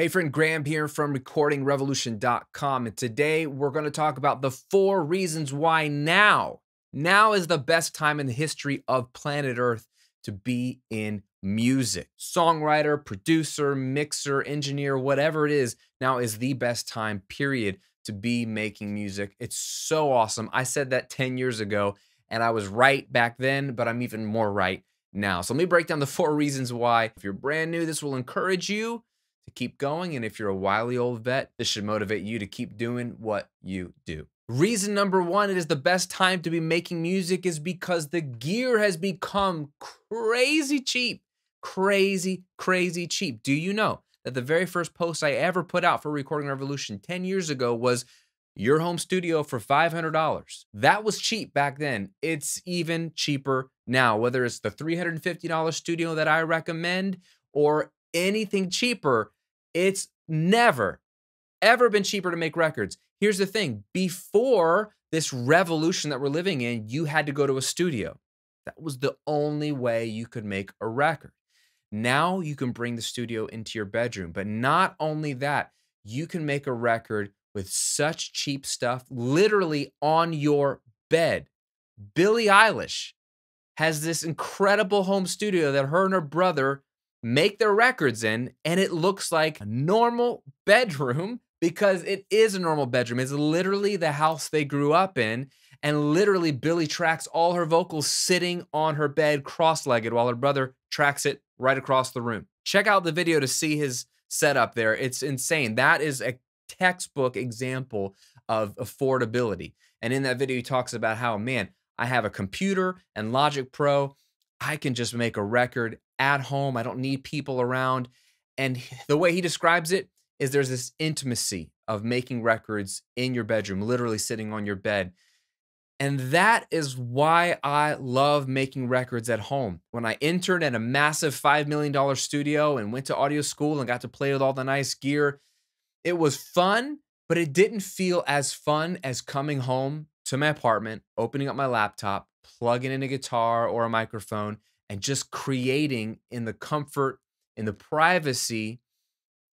Hey, friend, Graham here from recordingrevolution.com. And today we're going to talk about the four reasons why now, now is the best time in the history of planet Earth to be in music. Songwriter, producer, mixer, engineer, whatever it is, now is the best time, period, to be making music. It's so awesome. I said that 10 years ago, and I was right back then, but I'm even more right now. So let me break down the four reasons why. If you're brand new, this will encourage you to keep going. And if you're a wily old vet, this should motivate you to keep doing what you do. Reason number one, it is the best time to be making music is because the gear has become crazy cheap. Crazy, crazy cheap. Do you know that the very first post I ever put out for Recording Revolution 10 years ago was your home studio for $500? That was cheap back then. It's even cheaper now, whether it's the $350 studio that I recommend or anything cheaper. It's never, ever been cheaper to make records. Here's the thing before this revolution that we're living in, you had to go to a studio. That was the only way you could make a record. Now you can bring the studio into your bedroom. But not only that, you can make a record with such cheap stuff literally on your bed. Billie Eilish has this incredible home studio that her and her brother make their records in, and it looks like a normal bedroom because it is a normal bedroom. It's literally the house they grew up in. And literally, Billie tracks all her vocals sitting on her bed cross legged while her brother tracks it right across the room. Check out the video to see his setup there. It's insane. That is a textbook example of affordability. And in that video, he talks about how, man, I have a computer and Logic Pro. I can just make a record at home. I don't need people around. And the way he describes it is there's this intimacy of making records in your bedroom, literally sitting on your bed. And that is why I love making records at home. When I interned at a massive $5 million studio and went to audio school and got to play with all the nice gear, it was fun, but it didn't feel as fun as coming home to my apartment, opening up my laptop, plugging in a guitar or a microphone, and just creating in the comfort, in the privacy,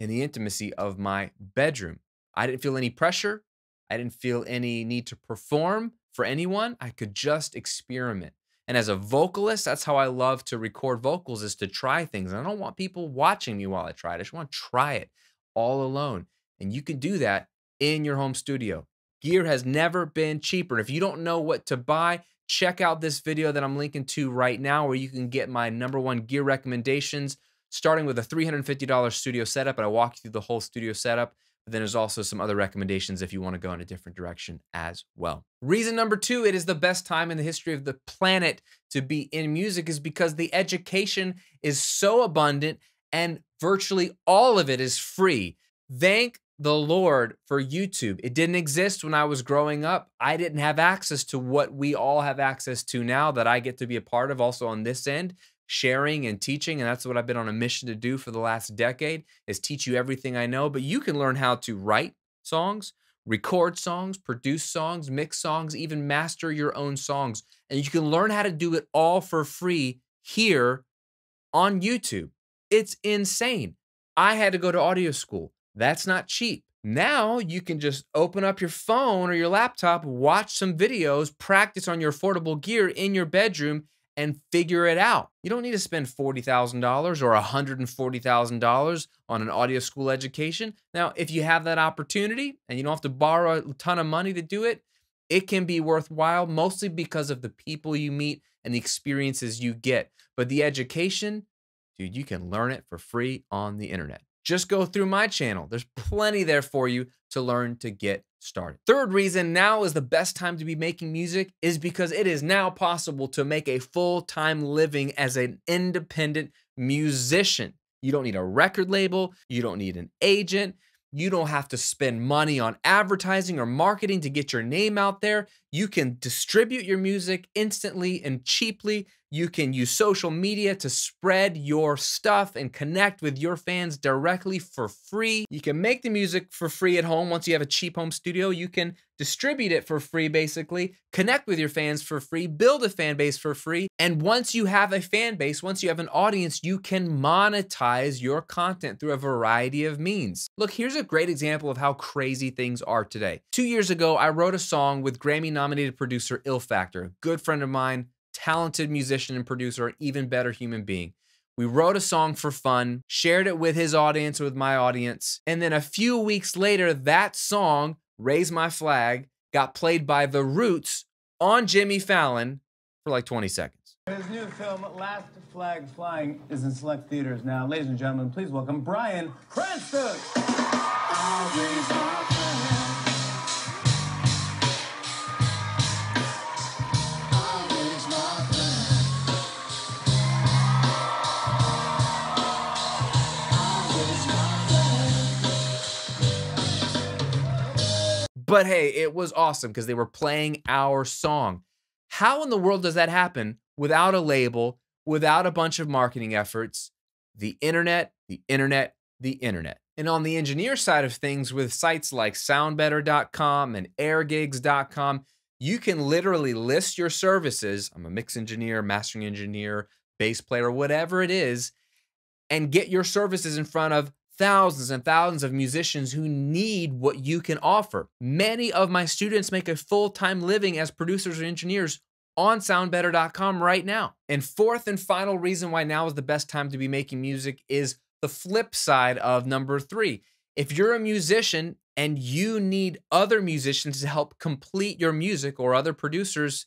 in the intimacy of my bedroom. I didn't feel any pressure. I didn't feel any need to perform for anyone. I could just experiment. And as a vocalist, that's how I love to record vocals is to try things. And I don't want people watching me while I try it. I just want to try it all alone. And you can do that in your home studio. Gear has never been cheaper. If you don't know what to buy, check out this video that I'm linking to right now where you can get my number one gear recommendations, starting with a $350 studio setup. And I walk you through the whole studio setup. But then there's also some other recommendations if you want to go in a different direction as well. Reason number two, it is the best time in the history of the planet to be in music is because the education is so abundant and virtually all of it is free. Thank the Lord for YouTube. It didn't exist when I was growing up. I didn't have access to what we all have access to now that I get to be a part of also on this end, sharing and teaching and that's what I've been on a mission to do for the last decade is teach you everything I know, but you can learn how to write songs, record songs, produce songs, mix songs, even master your own songs. And you can learn how to do it all for free here on YouTube. It's insane. I had to go to audio school. That's not cheap. Now you can just open up your phone or your laptop, watch some videos, practice on your affordable gear in your bedroom, and figure it out. You don't need to spend $40,000 or $140,000 on an audio school education. Now, if you have that opportunity and you don't have to borrow a ton of money to do it, it can be worthwhile, mostly because of the people you meet and the experiences you get. But the education, dude, you can learn it for free on the internet just go through my channel. There's plenty there for you to learn to get started. Third reason now is the best time to be making music is because it is now possible to make a full time living as an independent musician. You don't need a record label, you don't need an agent. You don't have to spend money on advertising or marketing to get your name out there. You can distribute your music instantly and cheaply You can use social media to spread your stuff and connect with your fans directly for free. You can make the music for free at home once you have a cheap home studio. You can distribute it for free, basically, connect with your fans for free, build a fan base for free. And once you have a fan base, once you have an audience, you can monetize your content through a variety of means. Look, here's a great example of how crazy things are today. Two years ago, I wrote a song with Grammy nominated producer Ill Factor, a good friend of mine talented musician and producer, an even better human being. We wrote a song for fun, shared it with his audience, with my audience, and then a few weeks later, that song, Raise My Flag, got played by The Roots on Jimmy Fallon for like 20 seconds. His new film, Last Flag Flying, is in select theaters now. Ladies and gentlemen, please welcome Bryan Cranston. But hey, it was awesome because they were playing our song. How in the world does that happen without a label, without a bunch of marketing efforts? The internet, the internet, the internet. And on the engineer side of things, with sites like soundbetter.com and airgigs.com, you can literally list your services. I'm a mix engineer, mastering engineer, bass player, whatever it is, and get your services in front of thousands and thousands of musicians who need what you can offer. Many of my students make a full time living as producers or engineers on soundbetter.com right now. And fourth and final reason why now is the best time to be making music is the flip side of number three. If you're a musician and you need other musicians to help complete your music or other producers,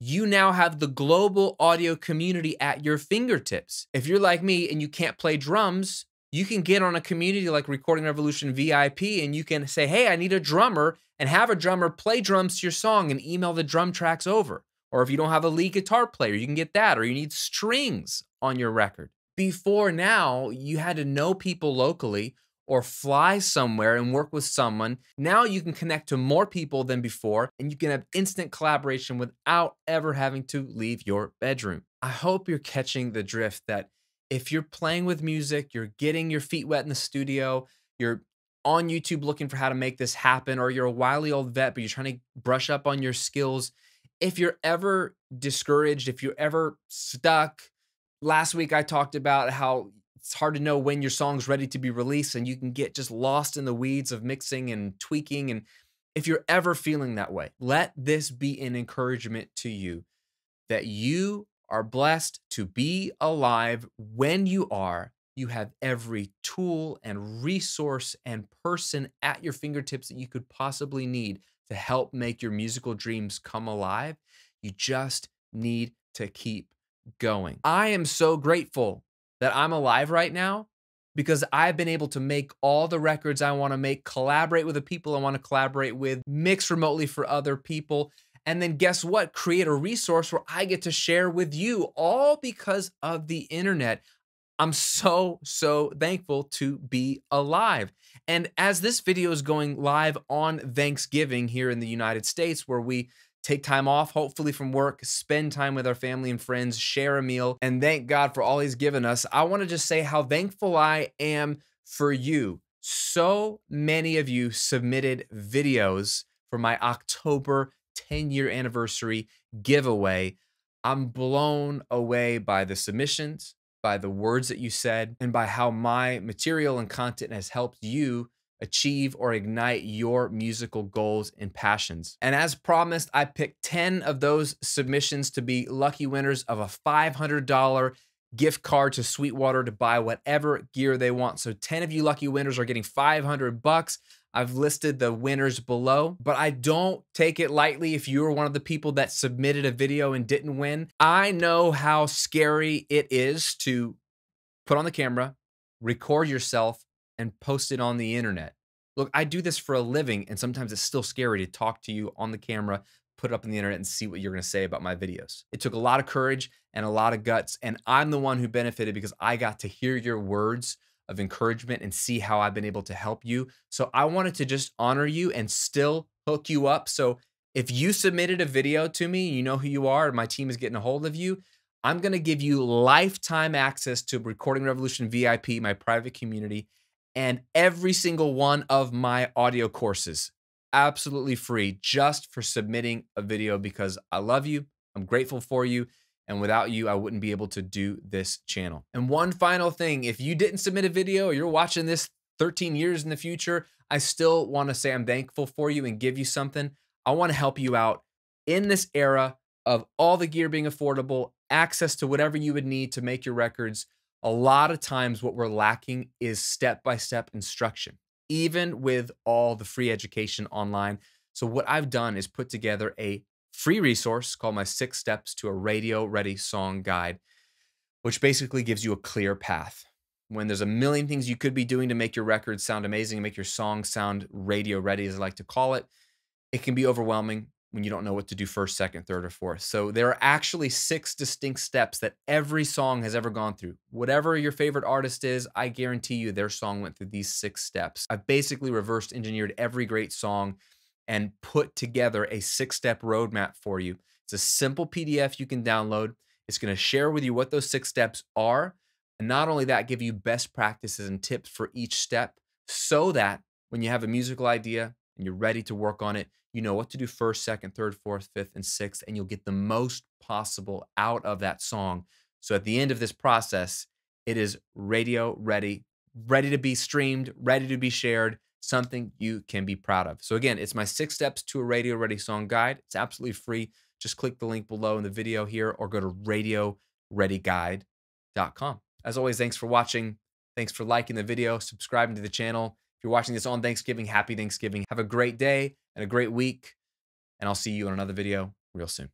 you now have the global audio community at your fingertips. If you're like me and you can't play drums, you can get on a community like Recording Revolution VIP and you can say, hey, I need a drummer, and have a drummer play drums to your song and email the drum tracks over. Or if you don't have a lead guitar player, you can get that, or you need strings on your record. Before now, you had to know people locally or fly somewhere and work with someone. Now you can connect to more people than before, and you can have instant collaboration without ever having to leave your bedroom. I hope you're catching the drift that if you're playing with music, you're getting your feet wet in the studio, you're on YouTube looking for how to make this happen, or you're a wily old vet, but you're trying to brush up on your skills. If you're ever discouraged, if you're ever stuck, last week I talked about how it's hard to know when your song's ready to be released and you can get just lost in the weeds of mixing and tweaking. And if you're ever feeling that way, let this be an encouragement to you that you are blessed to be alive when you are. You have every tool and resource and person at your fingertips that you could possibly need to help make your musical dreams come alive. You just need to keep going. I am so grateful that I'm alive right now because I've been able to make all the records I want to make, collaborate with the people I want to collaborate with, mix remotely for other people, and then guess what? Create a resource where I get to share with you all because of the internet. I'm so, so thankful to be alive. And as this video is going live on Thanksgiving here in the United States, where we take time off, hopefully from work, spend time with our family and friends, share a meal, and thank God for all He's given us, I want to just say how thankful I am for you. So many of you submitted videos for my October 10 year anniversary giveaway. I'm blown away by the submissions, by the words that you said, and by how my material and content has helped you achieve or ignite your musical goals and passions. And as promised, I picked 10 of those submissions to be lucky winners of a $500 gift card to Sweetwater to buy whatever gear they want. So 10 of you lucky winners are getting 500 bucks. I've listed the winners below, but I don't take it lightly if you're one of the people that submitted a video and didn't win. I know how scary it is to put on the camera, record yourself, and post it on the internet. Look, I do this for a living, and sometimes it's still scary to talk to you on the camera, put it up on the internet, and see what you're gonna say about my videos. It took a lot of courage and a lot of guts, and I'm the one who benefited because I got to hear your words of encouragement and see how I've been able to help you. So I wanted to just honor you and still hook you up. So if you submitted a video to me, you know who you are, my team is getting a hold of you, I'm going to give you lifetime access to Recording Revolution VIP, my private community, and every single one of my audio courses absolutely free just for submitting a video because I love you. I'm grateful for you. And without you, I wouldn't be able to do this channel. And one final thing if you didn't submit a video or you're watching this 13 years in the future, I still want to say I'm thankful for you and give you something. I want to help you out in this era of all the gear being affordable, access to whatever you would need to make your records. A lot of times, what we're lacking is step by step instruction, even with all the free education online. So, what I've done is put together a free resource called My Six Steps to a Radio Ready Song Guide, which basically gives you a clear path. When there's a million things you could be doing to make your record sound amazing, and make your song sound radio ready, as I like to call it, it can be overwhelming when you don't know what to do first, second, third, or fourth. So there are actually six distinct steps that every song has ever gone through. Whatever your favorite artist is, I guarantee you their song went through these six steps. I've basically reversed engineered every great song and put together a six step roadmap for you. It's a simple PDF you can download. It's going to share with you what those six steps are. And not only that, give you best practices and tips for each step so that when you have a musical idea and you're ready to work on it, you know what to do first, second, third, fourth, fifth, and sixth, and you'll get the most possible out of that song. So at the end of this process, it is radio ready, ready to be streamed, ready to be shared, something you can be proud of. So again, it's my six steps to a radio ready song guide. It's absolutely free. Just click the link below in the video here or go to radioreadyguide.com. As always, thanks for watching. Thanks for liking the video, subscribing to the channel. If you're watching this on Thanksgiving, happy Thanksgiving. Have a great day and a great week. And I'll see you in another video real soon.